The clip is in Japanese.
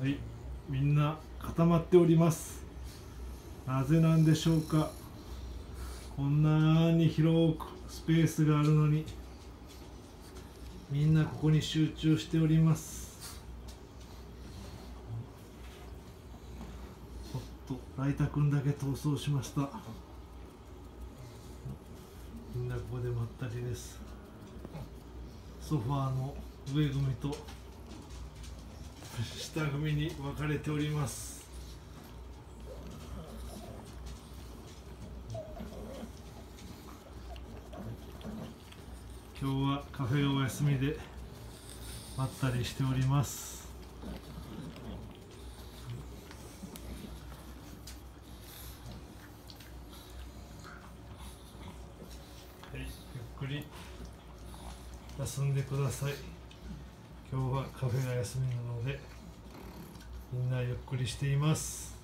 はいみんな固まっております。なぜなんでしょうか。こんなに広くスペースがあるのに。みんなここに集中しております。おっとライタ君だけ逃走しました。みんなここでまったりです。ソファーの上組と下組に分かれております。今日はカフェがお休みでまったりしております。はいゆっくり。休んでください。今日はカフェが休みなので。みんなゆっくりしています。